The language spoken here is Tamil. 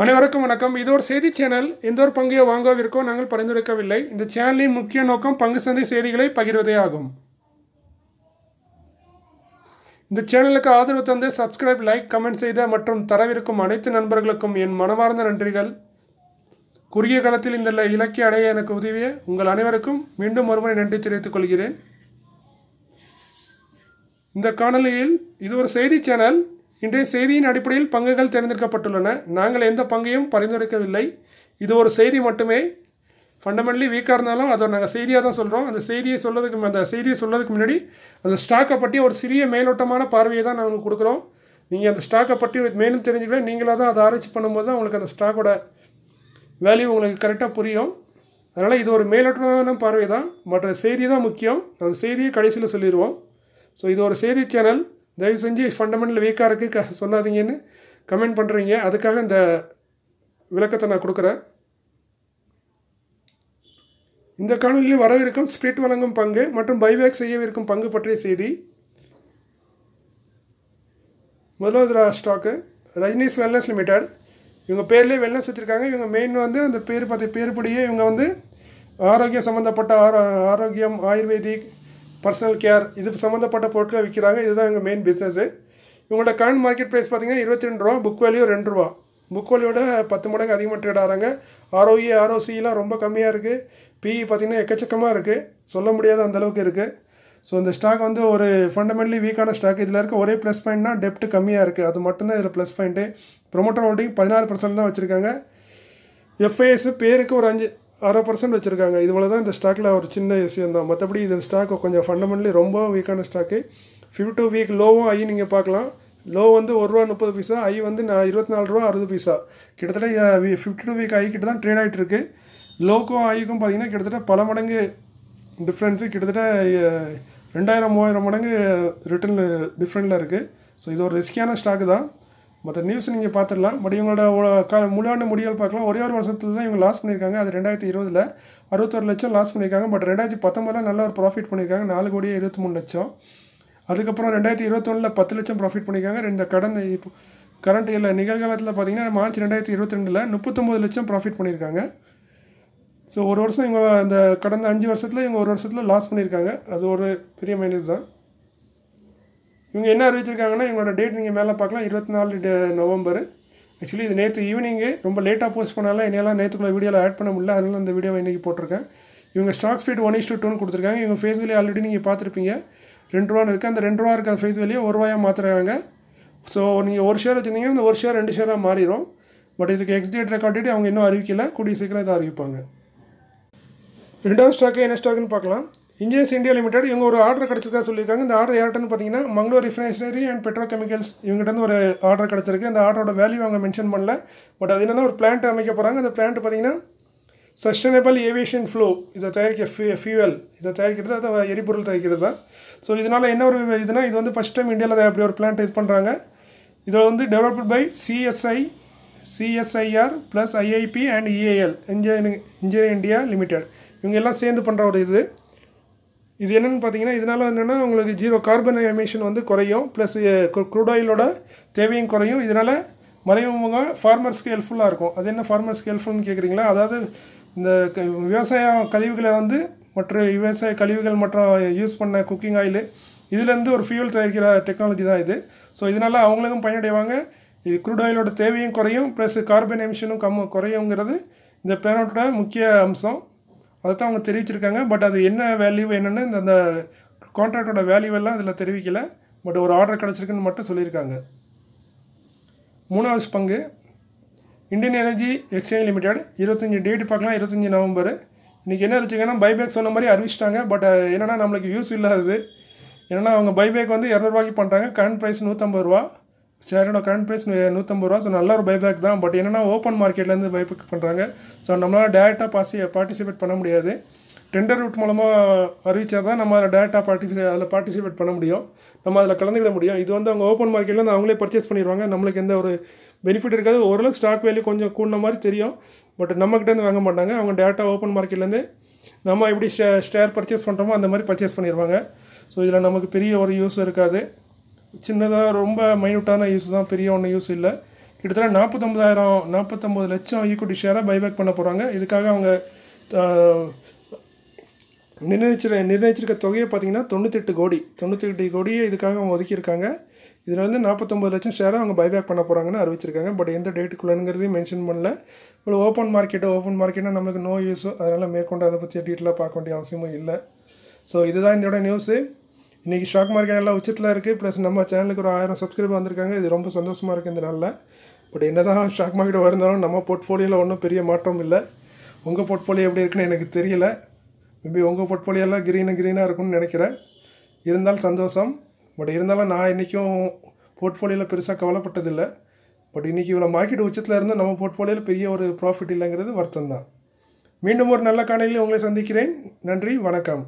அனைவருக்கும் வணக்கம். இது ஒரு செய்தி சேனல். எந்த ஒரு பங்கையோ வாங்கவிற்கோ நாங்கள் பரிந்துரைக்கவில்லை. இந்த சேனலின் முக்கிய நோக்கம் பங்கு சந்தை செய்திகளை பகிர்வதே ஆகும். இந்த சேனலுக்கு ஆதரவு தந்து சப்ஸ்கிரைப் லைக் கமெண்ட் செய்த மற்றும் தரவிருக்கும் அனைத்து நண்பர்களுக்கும் என் மனமார்ந்த நன்றிகள். குறுகிய காலத்தில் இந்த இலக்கிய அடைய எனக்கு உதவிய உங்கள் அனைவருக்கும் மீண்டும் ஒருமுறை நன்றி தெரிவித்துக் கொள்கிறேன். இந்த காணொலியில் இது ஒரு செய்தி சேனல். இன்றைய செய்தியின் அடிப்படையில் பங்குகள் தேர்ந்தெடுக்கப்பட்டுள்ளன. நாங்கள் எந்த பங்கையும் பரிந்துரைக்கவில்லை. இது ஒரு செய்தி மட்டுமே. ஃபண்டமெண்டலி வீக்காக இருந்தாலும் அதை நாங்கள் செய்தியாக தான் சொல்கிறோம் அந்த செய்தியை சொல்கிறதுக்கு அந்த செய்தியை சொல்கிறதுக்கு முன்னாடி அந்த ஸ்டாக்கை பற்றி ஒரு சிறிய மேலோட்டமான பார்வையை தான் நாங்கள் கொடுக்குறோம். நீங்கள் அந்த ஸ்டாக்கை பற்றி மேலும் தெரிஞ்சுக்கலாம் நீங்களாக தான் அதை ஆராய்ச்சி பண்ணும்போது தான் உங்களுக்கு அந்த ஸ்டாக்கோட வேல்யூ உங்களுக்கு கரெக்டாக புரியும். அதனால் இது ஒரு மேலோட்டமான பார்வை தான். மற்ற செய்தி தான் முக்கியம். அந்த செய்தியை கடைசியில் சொல்லிடுவோம் ஸோ இது ஒரு செய்தி சேனல் தயவு செஞ்சு ஃபண்டமெண்டல் வீக்காக இருக்குது க சொல்லாதீங்கன்னு கமெண்ட் பண்ணுறீங்க அதுக்காக இந்த விளக்கத்தை நான் கொடுக்குறேன். இந்த காணொலியில் வரவிருக்கும் ஸ்பிரிட் வழங்கும் பங்கு மற்றும் பைபேக் செய்யவிருக்கும் பங்கு பற்றிய செய்தி. முதலாவது ஸ்டாக்கு ரஜினிஸ் வெல்னஸ் லிமிடெட் இவங்க பேர்லேயே வெல்னஸ் வச்சுருக்காங்க. இவங்க மெயின் வந்து அந்த பேர் பார்த்து பேர்படியே இவங்க வந்து ஆரோக்கியம் சம்மந்தப்பட்ட ஆரோ ஆரோக்கியம் ஆயுர்வேதிக் பர்சனல் கேர் இது சம்மந்தப்பட்ட பொருட்களை விற்கிறாங்க இதுதான் எங்கள் மெயின் பிஸ்னஸ்ஸு இவங்களோட கரண்ட் மார்க்கெட் ப்ரைஸ் பார்த்தீங்கன்னா இருபத்தி ரெண்டு ரூபா புக் வேல்யூ ரெண்டு ரூபா. புக் வேல்யூட பத்து மடங்கு அதிகமாக ட்ரேட் ஆகிறாங்க ஆர்ஓஇ ஆர்ஓசிலாம் ரொம்ப கம்மியாக இருக்குது பிஇ பார்த்திங்கன்னா எக்கச்சக்கமாக இருக்குது சொல்ல முடியாத அந்தளவுக்கு இருக்குது ஸோ இந்த ஸ்டாக் வந்து ஒரு ஃபண்டமெண்டலி வீக்கான ஸ்டாக் இதில் இருக்க ஒரே ப்ளஸ் பாயிண்ட்னா டெப்ட் கம்மியாக இருக்குது அது மட்டும்தான் இதில் ப்ளஸ் பாயிண்ட்டு ப்ரொமோட்டர் ஹோல்டிங் பதினாறு பர்சன்ட் தான் வச்சுருக்காங்க. எஃப்ஐஎஸ் பேருக்கு ஒரு அஞ்சு அரை பர்சன்ட் வச்சுருக்காங்க. இதுபோல தான் இந்த ஸ்டாக்கில் ஒரு சின்ன விஷயம் தான் மற்றபடி இந்த ஸ்டாக் கொஞ்சம் ஃபண்டமெண்டலி ரொம்ப வீக்கான ஸ்டாக்கு ஃபிஃப்டி டூ வீக் லோவும் ஐ நீங்கள் பார்க்கலாம். லோ வந்து ஒரு ரூபா முப்பது பைசா ஐ வந்து நான் இருபத்தி நாலு ரூபா அறுபது பைசா. கிட்டத்தட்ட ஃபிஃப்டி டூ வீக் ஐ கிட்ட தான் ட்ரேட் ஆகிட்டு இருக்கு லோக்கும் ஐக்கும் பார்த்தீங்கன்னா கிட்டத்தட்ட பல மடங்கு டிஃப்ரென்ஸு கிட்டத்தட்ட ரெண்டாயிரம் மூவாயிரம் மடங்கு ரிட்டர்ன் டிஃப்ரெண்ட்டில் இருக்குது ஸோ இது ஒரு ரிஸ்கியான ஸ்டாக்கு தான். மற்ற நியூஸ் நீங்கள் பார்த்துடலாம். பட் இவங்களோட கா முழாண்டு முடியல் பார்க்கலாம். ஒரே ஒரு வருஷத்தில் தான் இவங்க லாஸ் பண்ணியிருக்காங்க. அது ரெண்டாயிரத்தி இருபதில் அறுபத்தொரு லட்சம் லாஸ் பண்ணியிருக்காங்க. பட் ரெண்டாயிரத்தி பத்தொம்பதில் நல்ல ஒரு ப்ராஃபிட் பண்ணியிருக்காங்க. நாலு கோடியே இருபத்தி மூணு லட்சம். அதுக்கப்புறம் ரெண்டாயிரத்தி இருபத்தொன்னில் பத்து லட்சம் ப்ராஃபிட் பண்ணியிருக்காங்க. இந்த கடந்த இப்போ கரண்ட் இல்லை நிகழ்காலத்தில் பார்த்தீங்கன்னா மார்ச் ரெண்டாயிரத்தி இருபத்தி ரெண்டில் முப்பத்தொம்பது லட்சம் ப்ராஃபிட் பண்ணியிருக்காங்க. ஸோ ஒரு வருஷம் இவங்க அந்த கடந்த அஞ்சு வருஷத்தில் இவங்க ஒரு வருஷத்தில் லாஸ் பண்ணியிருக்காங்க. அது ஒரு பெரிய மைனஸ் தான். இவங்க என்ன அறிவிச்சிருக்காங்கன்னா இவங்களோட டேட் நீங்கள் மேலே பார்க்கலாம். இருபத்தி நாலு நவம்பர். ஆக்சுவலி இது நேற்று ஈவினிங்கு ரொம்ப லேட்டாக போஸ்ட் பண்ணாலும் என்னையெல்லாம் நேற்றுக்குள்ள வீடியோவில் ஆட் பண்ண முடியல. அதனால அந்த வீடியோவை இன்றைக்கி போட்டிருக்கேன். இவங்க stock split one is two டூன்னு கொடுத்துருக்காங்க. இவங்க ஃபேஸ் வேலையை ஆல்ரெடி நீங்கள் பார்த்துருப்பீங்க. ரெண்டு ரூபான்னு இருக்குது அந்த ரெண்டு ரூபா இருக்கிற ஃபேஸ் வேலையை ஒரு ரூபாயாக மாற்றுறாங்க ஸோ நீங்கள் ஒரு ஷேர் வச்சுருந்தீங்கன்னா இந்த ஒரு ஷேர் ரெண்டு ஷேராக மாறிடும் பட் இதுக்கு எக்ஸ் டேட் ரெக்கார்ட் டேட் அவங்க இன்னும் அறிவிக்கல. கூடிய சீக்கிரம் இதை அறிவிப்பாங்க. ரெண்டாவது ஸ்டாக்கு என்ன ஸ்டாக்குன்னு பார்க்கலாம். இன்ஜினியர்ஸ் இந்தியா லிமிடெட் இவங்க ஒரு ஆர்டர் கிடச்சிருக்கா சொல்லியிருக்காங்க. இந்த ஆர்டர் யார்ட்டன்னு பார்த்தீங்கன்னா Mangalore refinery and petrochemicals இவங்ககிட்ட ஒரு ஆர்டர் கிடச்சிருக்கு. அந்த ஆர்டரோட வேல்யூ அவங்க மென்ஷன் பண்ணல. பட் அது என்னென்னா ஒரு பிளான்ட் அமைக்க போகிறாங்க அந்த பிளான்ட் பார்த்தீங்கன்னா சஸ்டைனபிள் ஏவியேஷன் ஃப்ளோ இதை தயாரிக்க ஃபியூ ஃபியூவல் இதை தயாரிக்கிறது அதை எரிபொருள் தயாரிக்கிறது தான். ஸோ இதனால் என்ன ஒரு இதுனா இது வந்து ஃபஸ்ட் டைம் இந்தியாவில் அப்படி ஒரு பிளான்ட் இது பண்ணுறாங்க இதில் வந்து developed by CSI CSIR plus IIP and EAL engineering engineer India limited இவங்க எல்லாம் சேர்ந்து பண்ணுற ஒரு இது. இது என்னென்னு பார்த்தீங்கன்னா இதனால் என்னென்னா உங்களுக்கு ஜீரோ கார்பன் எமிஷன் வந்து குறையும். ப்ளஸ் க்ரூட் ஆயிலோட தேவையும் குறையும். இதனால் மறைமுக ஃபார்மர்ஸ்க்கு ஹெல்ப்ஃபுல்லாக இருக்கும். அது என்ன ஃபார்மர்ஸ்க்கு ஹெல்ப்ஃபுல்னு கேட்குறீங்களா அதாவது இந்த விவசாய கழிவுகளை வந்து மற்ற விவசாய கழிவுகள் மற்றும் யூஸ் பண்ண குக்கிங் ஆயில் இதுலேருந்து ஒரு ஃபியூல் தயாரிக்கிற டெக்னாலஜி தான் இது. ஸோ இதனால் அவங்களுக்கும் பயனடைவாங்க. இது க்ரூட் ஆயிலோட தேவையும் குறையும். ப்ளஸ் கார்பன் எமிஷனும் கம் குறையுங்கிறது இந்த பிளானட்டோட முக்கிய அம்சம். அதை தான் அவங்க தெரிவிச்சிருக்காங்க. பட் அது என்ன வேல்யூ என்னென்னு இந்த அந்த கான்ட்ராக்டோட வேல்யூ எல்லாம் அதில் தெரிவிக்கலை. பட் ஒரு ஆர்டர் கிடச்சிருக்குன்னு மட்டும் சொல்லியிருக்காங்க. மூணாவது பங்கு இந்தியன் எனர்ஜி எக்ஸ்சேஞ்ச் லிமிடெட் இருபத்தஞ்சி டேட் பார்க்கலாம். இருபத்தஞ்சி நவம்பர். இன்றைக்கி என்ன இருந்துச்சுங்கன்னா பைபேக் சொன்ன மாதிரி அறிவிச்சிட்டாங்க. பட் என்னென்னா நம்மளுக்கு யூஸ் இல்லாதது. என்னென்னா அவங்க பைபேக் வந்து இரநூறுவாய்க்கு பண்ணுறாங்க கரண்ட் ப்ரைஸ் நூற்றம்பது ரூபா. ஷேரோட கரண்ட் ப்ரைஸ் நூற்றம்பது ரூபா. ஸோ நல்ல ஒரு பைபேக் தான். பட் என்னென்னா ஓப்பன் மார்க்கெட்லேருந்து பைபேக் பண்ணுறாங்க ஸோ நம்மளால் டேரெக்டாக பாசி பார்ட்டிசிபேட் பண்ண முடியாது. டெண்டர் ரூட் மூலமாக அறிவிச்சா தான் நம்ம அதில் டேரெக்டாக பார்ட்டிசிபே அதில் பார்ட்டிசிபேட் பண்ண முடியும். நம்ம அதில் கலந்துக்கிட முடியும். இது வந்து அவங்க ஓப்பன் மார்க்கெட்லேருந்து அவங்களே பர்ச்சேஸ் பண்ணிடுவாங்க. நம்மளுக்கு எந்த ஒரு பெனிஃபிட் இருக்காது. ஓரளவுக்கு ஸ்டாக் வேல்யூ கொஞ்சம் கூடின மாதிரி தெரியும். பட் நம்மக்கிட்டேருந்து வாங்க மாட்டாங்க. அவங்க டேரெக்டாக ஓப்பன் மார்க்கெட்லேருந்து நம்ம எப்படி ஷே ஷேர் பர்ச்சேஸ் பண்ணுறோமோ அந்த மாதிரி பர்ச்சேஸ் பண்ணிடுவாங்க. ஸோ இதில் நமக்கு பெரிய ஒரு யூஸ் இருக்காது. சின்னதாக ரொம்ப மைனூட்டான யூஸ் தான் பெரிய ஒன்றும் யூஸ் இல்லை. கிட்டத்தட்ட நாற்பத்தொம்பதாயிரம் நாற்பத்தொம்பது லட்சம் ஈக்குவிட்டி ஷேரை பைபேக் பண்ண போகிறாங்க இதுக்காக அவங்க நிர்ணயிச்சிரு நிர்ணயிச்சிருக்க தொகையை பார்த்தீங்கன்னா தொண்ணூத்தெட்டு கோடி. தொண்ணூற்றி கோடியை இதுக்காக அவங்க ஒதுக்கியிருக்காங்க. இதில் வந்து நாற்பத்தொம்பது லட்சம் ஷேரை அவங்க பைபேக் பண்ண போகிறாங்கன்னு அறிவிச்சிருக்காங்க. பட் எந்த டேட்டுக்குள்ளேங்கிறதையும் மென்ஷன் பண்ணல. ஒரு ஓப்பன் மார்க்கெட்டு ஓப்பன் மார்க்கெட்னா நமக்கு நோ யூஸோ அதனால் மேற்கொண்டு அதை பற்றி டீட்டெயிலாக பார்க்க வேண்டிய அவசியமும் இல்லை. ஸோ இதுதான் இதோட நியூஸு இன்றைக்கி ஸ்டாக் மார்க்கெட் எல்லாம் உச்சத்தில் இருக்குது ப்ளஸ் நம்ம சேனலுக்கு ஒரு ஆயிரம் சப்ஸ்கிரைபர் வந்திருக்காங்க. இது ரொம்ப சந்தோஷமாக இருக்குது இந்த நாளில். பட் என்ன தான் ஸ்டாக் மார்க்கெட் வருந்தாலும் நம்ம போர்ட்ஃபோலியோவில் ஒன்றும் பெரிய மாற்றம் இல்லை. உங்கள் போர்ட்ஃபோலியோ எப்படி இருக்குன்னு எனக்கு தெரியல. மேபி உங்கள் போர்ட்ஃபோலியோலாம் க்ரீனு க்ரீனாக இருக்கும்னு நினைக்கிறேன். இருந்தாலும் சந்தோஷம். பட் இருந்தாலும் நான் இன்றைக்கும் போர்ட்ஃபோலியோவில் பெருசாக கவலைப்பட்டதில்லை பட் இன்றைக்கி இவ்வளோ மார்க்கெட் உச்சத்தில் இருந்து நம்ம போர்ட்ஃபோலியோவில் பெரிய ஒரு ப்ராஃபிட் இல்லைங்கிறது வருத்தம் தான் மீண்டும் ஒரு நல்ல காணொலியில் உங்களை சந்திக்கிறேன். நன்றி வணக்கம்.